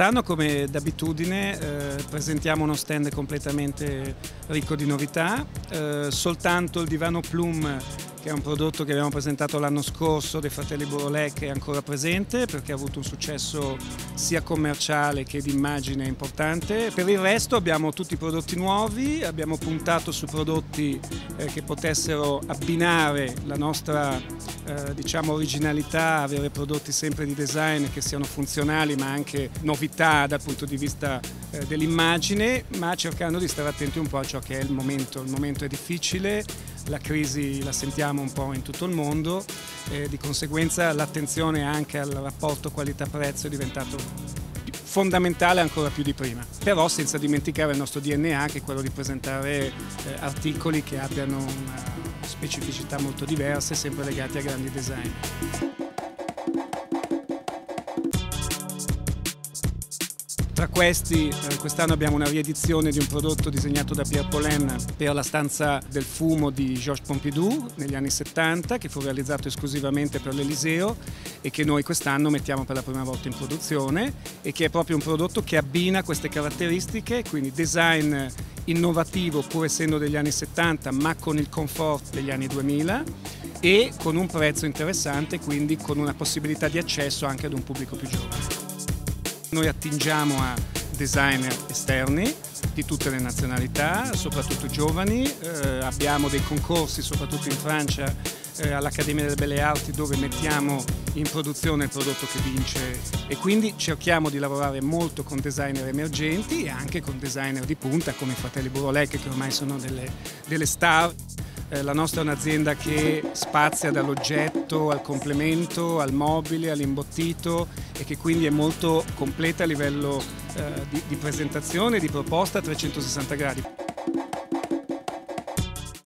Quest'anno come d'abitudine eh, presentiamo uno stand completamente ricco di novità, eh, soltanto il divano Plume che è un prodotto che abbiamo presentato l'anno scorso dei fratelli Borolè che è ancora presente perché ha avuto un successo sia commerciale che di immagine importante. Per il resto abbiamo tutti i prodotti nuovi, abbiamo puntato su prodotti eh, che potessero abbinare la nostra eh, diciamo originalità, avere prodotti sempre di design che siano funzionali ma anche novità dal punto di vista eh, dell'immagine, ma cercando di stare attenti un po' a ciò che è il momento. Il momento è difficile, la crisi la sentiamo un po' in tutto il mondo e di conseguenza l'attenzione anche al rapporto qualità-prezzo è diventato fondamentale ancora più di prima, però senza dimenticare il nostro DNA che è quello di presentare eh, articoli che abbiano una specificità molto diverse, sempre legati a grandi design. Tra questi, eh, quest'anno abbiamo una riedizione di un prodotto disegnato da Pierre Paulin per la stanza del fumo di Georges Pompidou negli anni 70, che fu realizzato esclusivamente per l'Eliseo e che noi quest'anno mettiamo per la prima volta in produzione e che è proprio un prodotto che abbina queste caratteristiche, quindi design innovativo pur essendo degli anni 70 ma con il comfort degli anni 2000 e con un prezzo interessante, quindi con una possibilità di accesso anche ad un pubblico più giovane. Noi attingiamo a designer esterni di tutte le nazionalità, soprattutto giovani, eh, abbiamo dei concorsi soprattutto in Francia eh, all'Accademia delle Belle Arti dove mettiamo in produzione il prodotto che vince e quindi cerchiamo di lavorare molto con designer emergenti e anche con designer di punta come i fratelli Burolec che ormai sono delle, delle star. Eh, la nostra è un'azienda che spazia dall'oggetto al complemento, al mobile, all'imbottito e che quindi è molto completa a livello eh, di, di presentazione e di proposta a 360 gradi.